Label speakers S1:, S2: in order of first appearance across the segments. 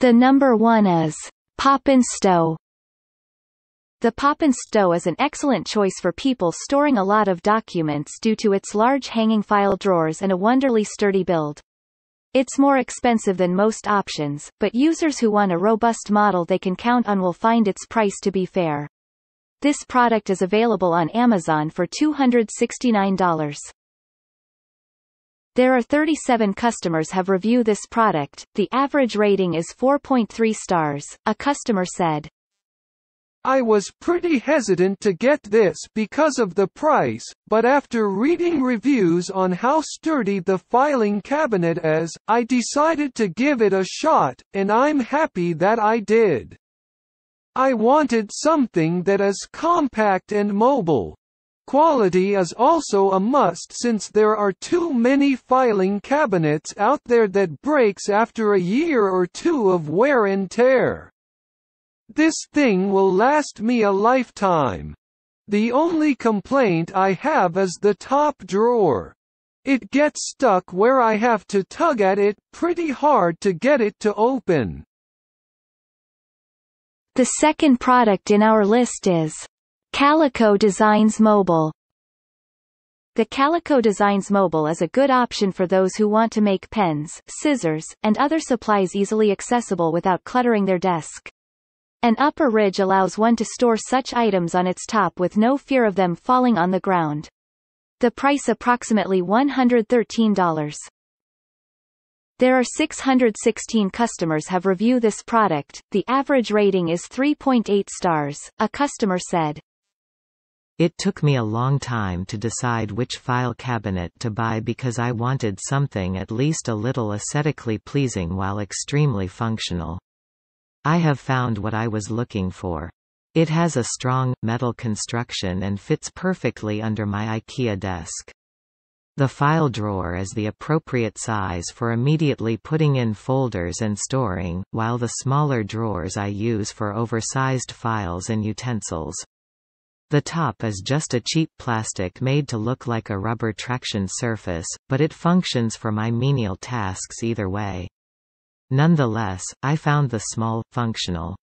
S1: The number one is Poppin Stow. The Poppin Stow is an excellent choice for people storing a lot of documents due to its large hanging file drawers and a wonderly sturdy build. It's more expensive than most options, but users who want a robust model they can count on will find its price to be fair. This product is available on Amazon for $269. There are 37 customers have reviewed this product. The average rating is 4.3 stars. A customer said,
S2: I was pretty hesitant to get this because of the price, but after reading reviews on how sturdy the filing cabinet is, I decided to give it a shot, and I'm happy that I did. I wanted something that is compact and mobile. Quality is also a must since there are too many filing cabinets out there that breaks after a year or two of wear and tear. This thing will last me a lifetime. The only complaint I have is the top drawer. It gets stuck where I have to tug at it pretty hard to get it to open.
S1: The second product in our list is Calico Designs Mobile. The Calico Designs Mobile is a good option for those who want to make pens, scissors, and other supplies easily accessible without cluttering their desk. An upper ridge allows one to store such items on its top with no fear of them falling on the ground. The price approximately $113. There are 616 customers have reviewed this product. The average rating is 3.8 stars. A customer said,
S3: It took me a long time to decide which file cabinet to buy because I wanted something at least a little aesthetically pleasing while extremely functional. I have found what I was looking for. It has a strong, metal construction and fits perfectly under my IKEA desk. The file drawer is the appropriate size for immediately putting in folders and storing, while the smaller drawers I use for oversized files and utensils. The top is just a cheap plastic made to look like a rubber traction surface, but it functions for my menial tasks either way. Nonetheless, I found the small, functional.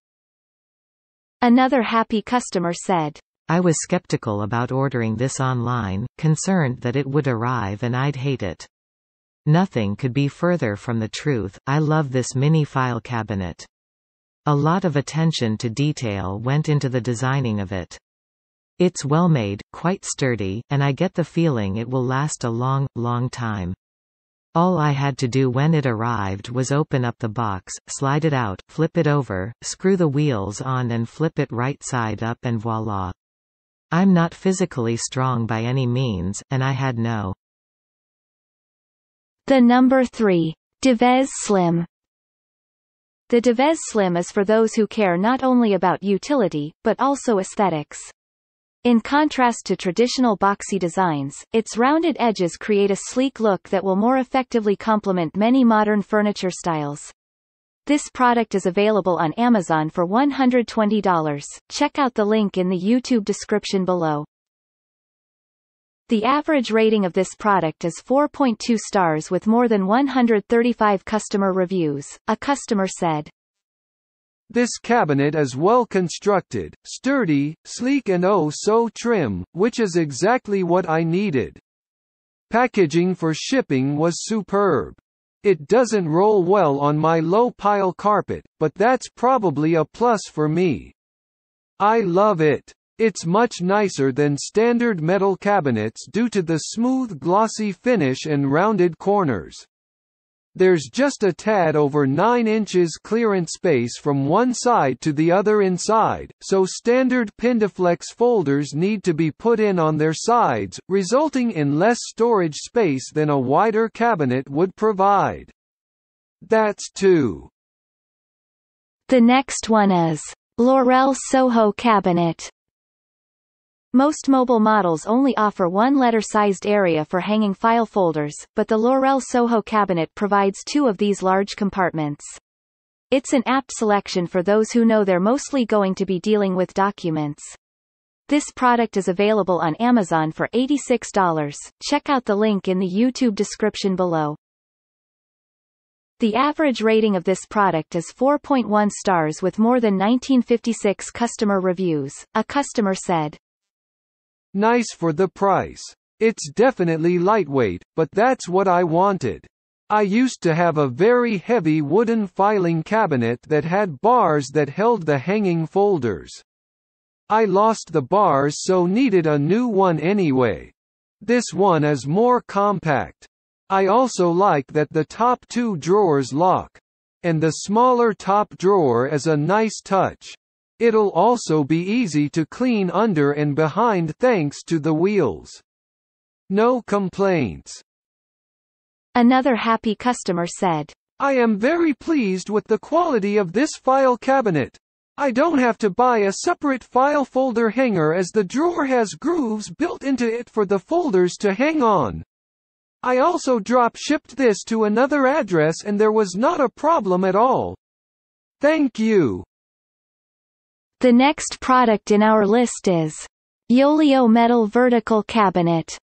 S1: Another happy customer said,
S3: I was skeptical about ordering this online, concerned that it would arrive and I'd hate it. Nothing could be further from the truth, I love this mini file cabinet. A lot of attention to detail went into the designing of it. It's well made, quite sturdy, and I get the feeling it will last a long, long time. All I had to do when it arrived was open up the box, slide it out, flip it over, screw the wheels on and flip it right side up and voila. I'm not physically strong by any means, and I had no.
S1: The number 3. Devaise Slim. The Devaise Slim is for those who care not only about utility, but also aesthetics. In contrast to traditional boxy designs, its rounded edges create a sleek look that will more effectively complement many modern furniture styles. This product is available on Amazon for $120. Check out the link in the YouTube description below. The average rating of this product is 4.2 stars with more than 135 customer reviews. A customer said,
S2: this cabinet is well constructed, sturdy, sleek and oh so trim, which is exactly what I needed. Packaging for shipping was superb. It doesn't roll well on my low-pile carpet, but that's probably a plus for me. I love it. It's much nicer than standard metal cabinets due to the smooth glossy finish and rounded corners. There's just a tad over 9 inches clearance space from one side to the other inside, so standard Pendaflex folders need to be put in on their sides, resulting in less storage space than a wider cabinet would provide. That's 2.
S1: The next one is Lorell Soho Cabinet. Most mobile models only offer one letter-sized area for hanging file folders, but the Lorell Soho cabinet provides two of these large compartments. It's an apt selection for those who know they're mostly going to be dealing with documents. This product is available on Amazon for $86. Check out the link in the YouTube description below. The average rating of this product is 4.1 stars with more than 1956 customer reviews. A customer said,
S2: Nice for the price. It's definitely lightweight, but that's what I wanted. I used to have a very heavy wooden filing cabinet that had bars that held the hanging folders. I lost the bars so needed a new one anyway. This one is more compact. I also like that the top two drawers lock. And the smaller top drawer is a nice touch. It'll also be easy to clean under and behind thanks to the wheels. No complaints.
S1: Another happy customer said,
S2: I am very pleased with the quality of this file cabinet. I don't have to buy a separate file folder hanger as the drawer has grooves built into it for the folders to hang on. I also drop shipped this to another address and there was not a problem at all. Thank you.
S1: The next product in our list is Yoleo Metal Vertical Cabinet.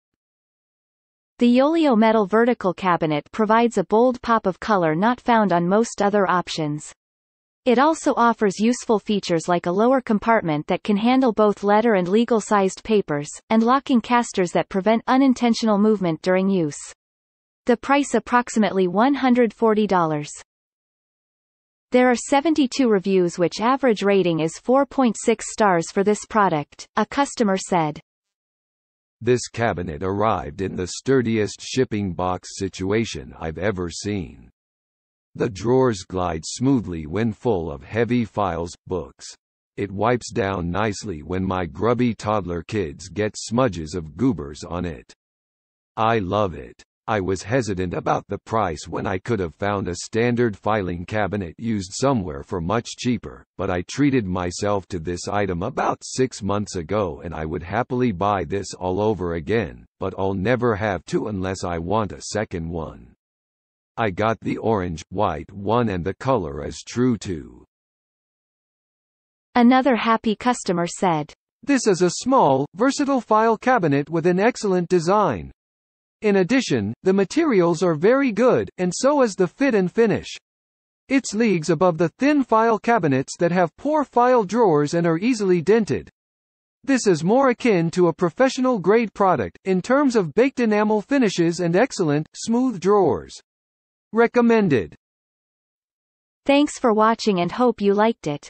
S1: The Yoleo Metal Vertical Cabinet provides a bold pop of color not found on most other options. It also offers useful features like a lower compartment that can handle both letter and legal-sized papers, and locking casters that prevent unintentional movement during use. The price approximately $140. There are 72 reviews which average rating is 4.6 stars for this product, a customer said.
S2: This cabinet arrived in the sturdiest shipping box situation I've ever seen. The drawers glide smoothly when full of heavy files, books. It wipes down nicely when my grubby toddler kids get smudges of goobers on it. I love it. I was hesitant about the price when I could have found a standard filing cabinet used somewhere for much cheaper, but I treated myself to this item about six months ago and I would happily buy this all over again, but I'll never have to unless I want a second one. I got the orange, white one and the color is true too.
S1: Another happy customer said.
S2: This is a small, versatile file cabinet with an excellent design. In addition, the materials are very good, and so is the fit and finish. It's leagues above the thin file cabinets that have poor file drawers and are easily dented. This is more akin to a professional grade product, in terms of baked enamel finishes and excellent, smooth drawers. Recommended.
S1: Thanks for watching and hope you liked it.